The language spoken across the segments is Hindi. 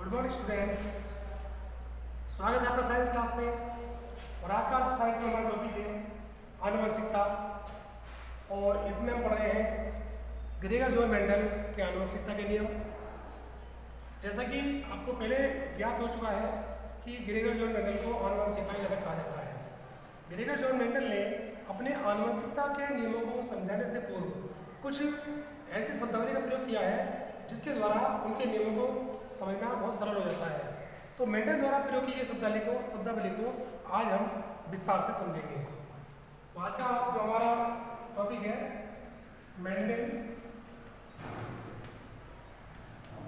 गुड मॉर्निंग स्टूडेंट्स स्वागत है आपका साइंस क्लास में। और आज का साइंस का हमारा टॉपिक है आनुवंशिकता और इसमें हम पढ़ रहे हैं ग्रेगर जॉन मेंडल के आनुवंशिकता के नियम। जैसा कि आपको पहले ज्ञात हो चुका है कि ग्रेगर जॉन मेंडल को आनुवंशिकता का जनक कहा जाता है। ग्रेगर जॉन मेंडल ने अपने आनुवंशिकता के नियमों को समझाने से पूर्व कुछ ऐसी शब्दावली का प्रयोग किया है जिसके द्वारा उनके नियमों को समझना बहुत सरल हो जाता है। तो मेंडल द्वारा प्रयोग की गई शब्दावली को शब्दावली को आज हम विस्तार से समझेंगे। तो आज का जो हमारा टॉपिक है मेंडल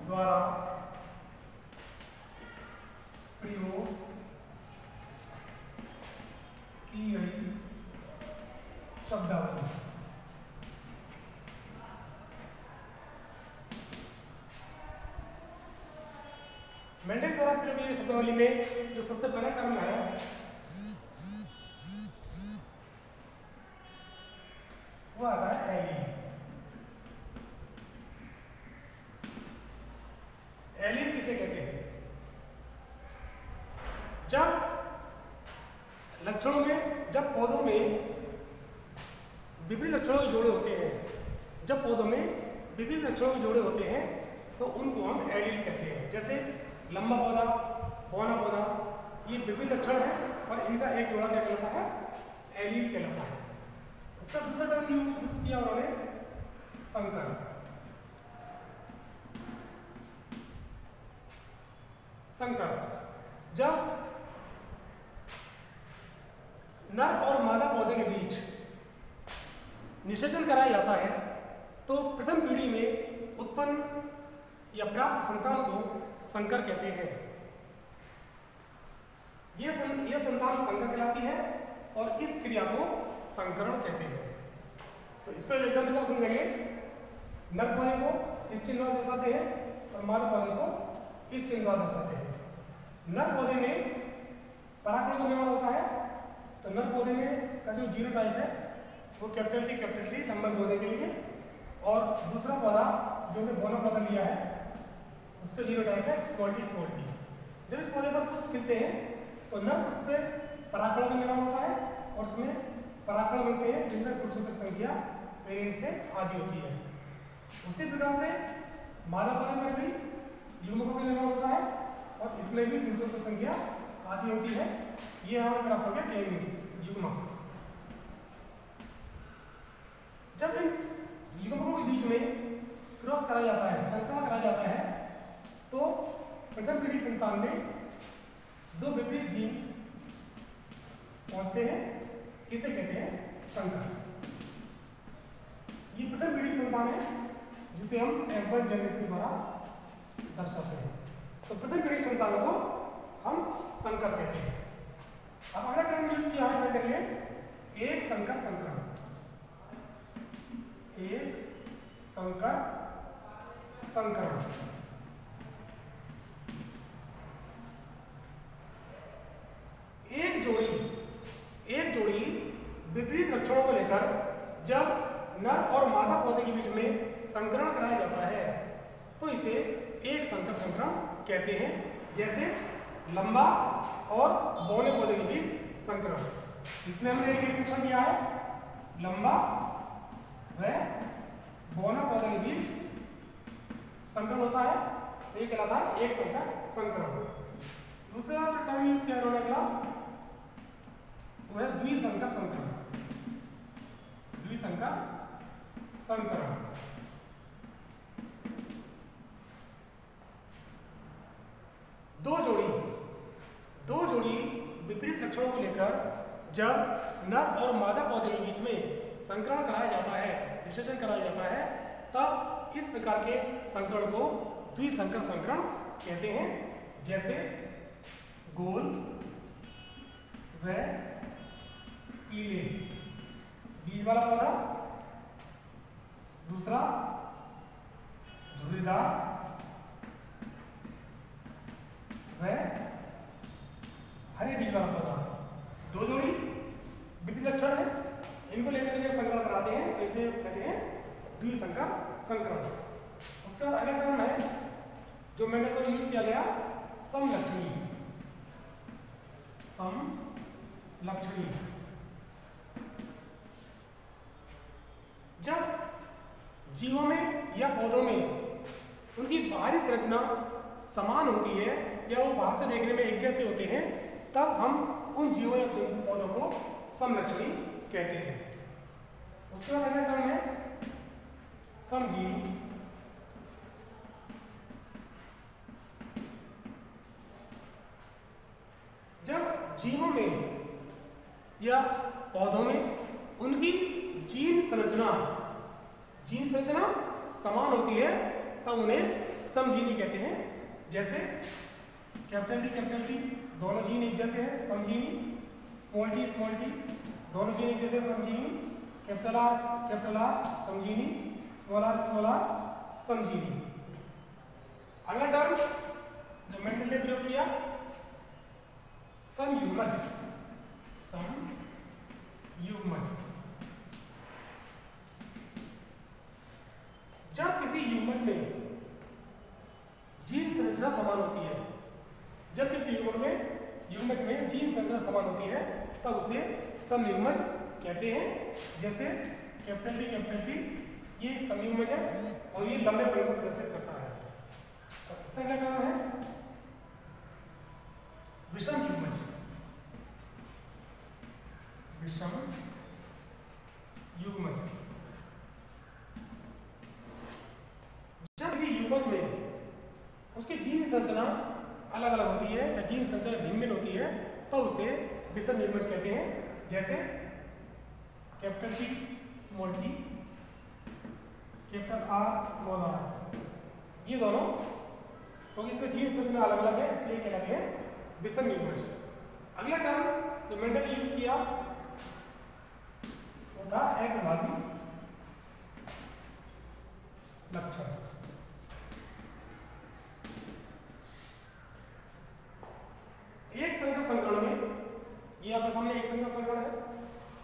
द्वारा प्रयोग की गई शब्दावली मेंडल द्वारा प्रयोग की शब्दावली में जो सबसे पहला टर्म है। वो आता है एलिन एलिन किसे कहते हैं? जब लक्षणों में, जब पौधों में विभिन्न लक्षणों के जोड़े होते हैं, जब पौधों में विभिन्न लक्षणों के जोड़े होते हैं तो उनको हम एलिल कहते हैं। जैसे लंबा पौधा बौना पौधा ये विभिन्न लक्षण है और इनका एक जोड़ा क्या कहलाता है? एलिल कहलाता है। उसका दूसरा टर्म यूज़ किया उन्होंने संकर। संकर। जब नर और मादा पौधे के बीच निषेचन कराया जाता है तो प्रथम पीढ़ी में उत्पन्न या प्राप्त संतान को संकर कहते हैं। यह सं, यह संतान संकर कहलाती है और इस क्रिया को संकरण कहते हैं। तो इसको एग्ज़ाम्पल क्या समझेंगे। नर पौधे को इस चिन्ह द्वारा दर्शाते हैं और मादा पौधे को इस चिन्ह द्वारा दर्शाते हैं। नर पौधे में पराक्रम का निर्माण होता है। तो नर पौधे में का जो ज़ीरो टाइप है वो capital T capital T number पौधे के लिए। और दूसरा पौधा जो हमने बोना पौधा लिया है उसका ज़ीरो टाइप है स्मॉल टी स्मॉल टी जब इस पौधे पर पुष्प खिलते हैं तो नर पुष्प पे पराक्रम निर्माण होता है और उसमें पराक्रम बनते हैं, जिनमें गुणसूत्र संख्या पेरेंट से आदि होती है। उसी प्रकार से मानव पौधे में भी युग्मकों का निर्माण होता है और इसमें भी गुणसूत्र संख्या आदि होती है। ये हमारे प्राप्त हो गया जब इन युग्मकों के बीच में क्रॉस करा जाता है, संक्रमण करा जाता है तो प्रथम पीढ़ी संतान में दो विपरीत जीन पहुँचते हैं इसे कहते हैं? संकर ये प्रथम पीढ़ी संतान है जिसे हम एवरेज जनरेशन द्वारा दर्शाते हैं। तो प्रथम पीढ़ी संतानों को हम संकर कहते हैं। अब अगला टर्म यूज़ किया है मैंने लिए? एक संकर संक्रमण एक संकर संक्रमण एक जोड़ी एक जोड़ी विपरीत लक्षणों को लेकर जब नर और मादा पौधे के बीच में संकरण कराया जाता है तो इसे एक संकर संक्रमण कहते हैं, जैसे लंबा और बौने पौधे के बीच संक्रमण इसमें हमने एक लक्षण दिया है। लंबा व बौना पौधे के बीच संक्रमण होता है तो ये कहलाता है एक संकर संक्रमण दूसरा जो टर्म यूज़ किया उन्होंने अगला, वो है द्विसंकर संक्रमण द्विसंकर संक्रमण दो जोड़ी दो जोड़ी विपरीत लक्षणों को लेकर जब नर और मादा पौधे के बीच में संकरण कराया जाता है निषेचन कराया जाता है, तब इस प्रकार के संकरण को द्विसंकर संकरण कहते हैं। जैसे गोल, व पीले बीज वाला पौधा, दूसरा झुर्रीदार व, हरे बीज वाला पौधा दो जोड़ी विपरीत लक्षण है इनको लेकर के संकरण कराते हैं तो इसे कहते हैं द्विसंकर संक्रमण। उसका अगला टर्म है, जो मैंने तो यूज़ किया गया, समलक्षणी। समलक्षणी। जब जीवों में या पौधों में उनकी बाहरी संरचना समान होती है, या वो बाहर से देखने में एक जैसे होते हैं, तब हम उन जीवों या पौधों को समलक्षणी कहते हैं। बाद अगला टर्म है। समजीवी जब जीवों में या पौधों में उनकी जीन संरचना जीन संरचना समान होती है, तब उन्हें समजीनी कहते हैं। जैसे कैपिटल टी कैपिटल टी, दोनों जीन एक जैसे हैं समजीनी स्मॉल टी स्मॉल टी, दोनों जीन एक जैसे समजीनी कैपिटल आर कैपिटल आर समजीनी स्मॉल आर स्मॉल आर समजीनी अगला टर्म जो मेंडल ने प्रयोग किया संयुमज संयुमज जब किसी युग्मज में जीन संरचना समान होती है, जब किसी युग्मज में युग्मज में जीन संरचना समान होती है, तब उसे समयुग्मज कहते हैं, जैसे कैपिटल टी कैपिटल टी, ये संयुग्मज है और ये लंबे पल को प्रदर्शित करता है। इसका क्या नाम है? विषम युग्मज विषम युग्मज में उसकी जीन संरचना अलग अलग होती है या जीन संरचना भिन्न भिन्न होती है तो उसे विषम युग्मज कहते हैं, जैसे capital T small T capital R small R ये दोनों, क्योंकि तो इसमें जीन संरचना अलग अलग है, इसलिए क्या कहते हैं, विषम युग्मज अगला टर्म जो मेंडल ने यूज़ किया, वो था एक विभागी लक्षण एक संकर संकरण में ये आपके सामने एक संकर संकरण है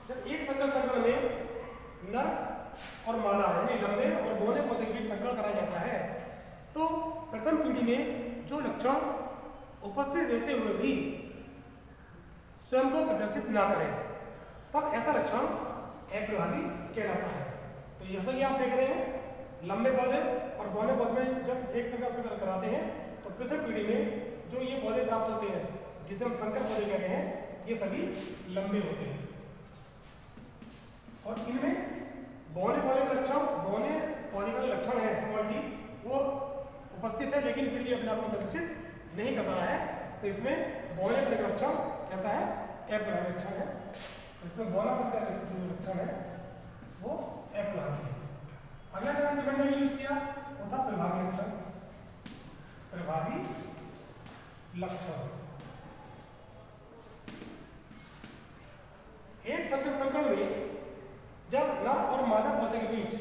जब एक संकर संकरण में नर और मादा यानी लंबे और बोने पौधे के बीच संकरण कराया जाता है तो पीढ़ी में जो लक्षण उपस्थित रहते हुए भी स्वयं को प्रदर्शित ना करें, तब ऐसा लक्षण अप्रभावी कहलाता है। तो जैसा कि आप देख रहे हैं। लंबे पौधे और बौने पौधे में जब एक संकर संकरण कराते हैं तो पृथक पीढ़ी में जो ये पौधे प्राप्त होते हैं, जिसे हम संकर पौधे कहते हैं, ये सभी लंबे होते हैं। और इनमें बौने पौधे का लक्षण, बौने पौधे का लक्षण है स्मॉल वो उपस्थित है, लेकिन फिर भी अपने आप को प्रदर्शित नहीं कर रहा है। तो इसमें पौधे का लक्षण कैसा है? अप्रभावी लक्षण है। तो इसमें का जो लक्षण है, वो अप्रभावी है। अगला तरह जो मैंने यूज़ किया, वो था प्रभावी लक्षण। प्रभावी लक्षण। एक संकट संकल में जब नर और मादा पौधे के बीच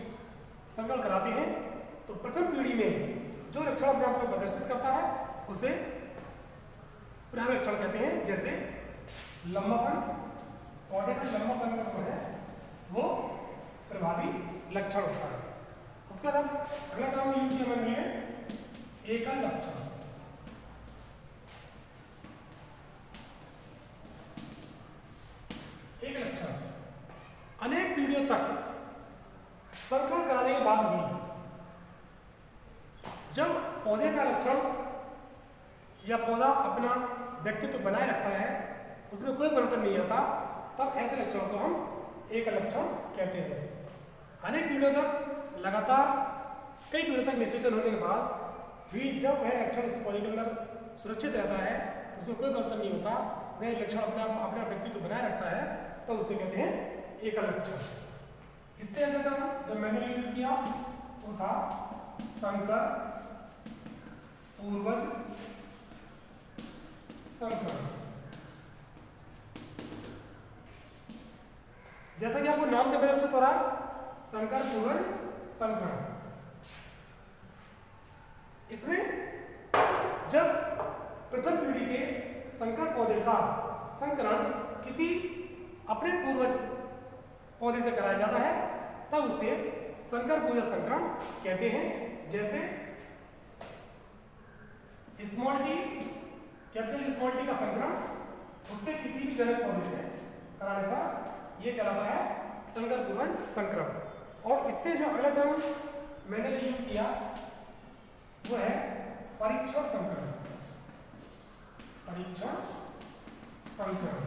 संकल कराते हैं तो प्रथम पीढ़ी में जो लक्षण अपने आप को प्रदर्शित करता है, उसे प्रभावी लक्षण कहते हैं, जैसे लंबापन पौधे का लंबापन जो है, वो प्रभावी लक्षण होता है। उसका नाम अगला नाम यूज़ किया मैंने एकल लक्षण। एक लक्षण। अनेक पीढ़ियों तक संकरण कराने के बाद भी जब पौधे का लक्षण या पौधा अपना व्यक्तित्व बनाए रखता है, उसमें कोई परिवर्तन नहीं आता, तब ऐसे लक्षणों को हम एक लक्षण कहते हैं। अनेक पीढ़ियों तक लगातार, कई पीढ़ियों तक निषेचन होने के बाद भी जब वह लक्षण उस पौधे के अंदर सुरक्षित रहता है, उसमें कोई परिवर्तन नहीं होता, वह लक्षण अपने अपना व्यक्तित्व बनाए रखता है तो उसे कहते हैं एक लक्षण। इससे ज़्यादा जो मैंने यूज़ किया, वो था संकर पूर्वज संकर जैसा कि आपको नाम से प्रदर्शित हो रहा संकर पूर्वज संकर इसमें जब प्रथम पीढ़ी के संकर पौधे का संकरण किसी अपने पूर्वज पौधे से कराया जाता है, तब उसे संकर पूर्वज संकरण कहते हैं, जैसे small T, capital small T का संक्रमण उसके किसी भी जनक पौधे से। कराने पर यह कहलाता है, संकर पूर्वज संक्रमण। और इससे जो अगला टर्म मैंने यूज़ किया, वो है परीक्षण संक्रमण। परीक्षण संक्रमण।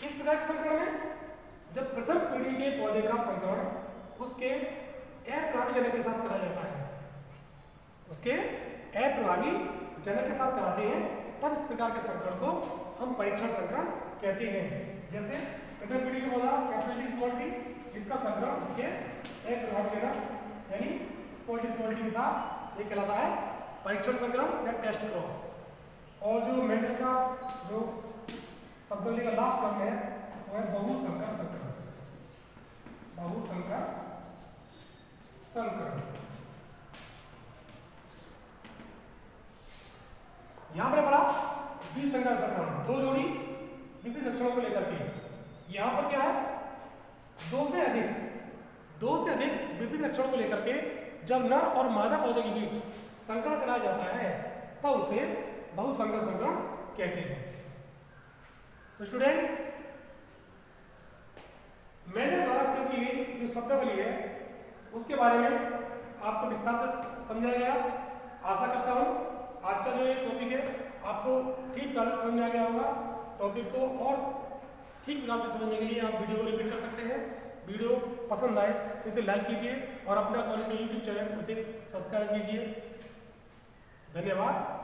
किस प्रकार के संक्रमण है जब प्रथम पीढ़ी के पौधे का संक्रमण, उसके अप्रभावी जनक के साथ कराया जाता है। उसके अप्रभावी जनक के साथ कराते हैं, तब इस प्रकार के संक्रमण को हम परीक्षण संक्रमण कहते हैं। जैसे प्रथम पीढ़ी इसका संक्रमण उसके अप्रभावी जनक, यानी स्मॉल टी के साथ ये कहलाता है परीक्षण संक्रमण या टेस्ट क्रॉस और जो मेंटल का, जो शब्दावली का लास्ट टर्म है, वो है बहुसंकर संक्रमण बहुसंकर संक्रमण यहाँ पर पढ़ा द्विसंकर संक्रमण दो जोड़ी विपरीत लक्षणों को लेकर के। यहाँ पर क्या है? दो से अधिक, दो से अधिक विपरीत लक्षणों को लेकर के जब नर और मादा पौधे के बीच संकरण कराया जाता है, तब उसे बहुसंकर संक्रमण कहते हैं। तो स्टूडेंट्स मैंने द्वारा प्रयोग की गई जो शब्दावली है उसके बारे में आपको विस्तार से समझाया गया। आशा करता हूँ आज का जो ये टॉपिक है, आपको ठीक तरह से समझ गया होगा। टॉपिक को और ठीक तरह से समझने के लिए आप वीडियो को रिपीट कर सकते हैं। वीडियो पसंद आए तो इसे लाइक कीजिए और अपना कॉलेज का यूट्यूब चैनल उसे सब्सक्राइब कीजिए। धन्यवाद।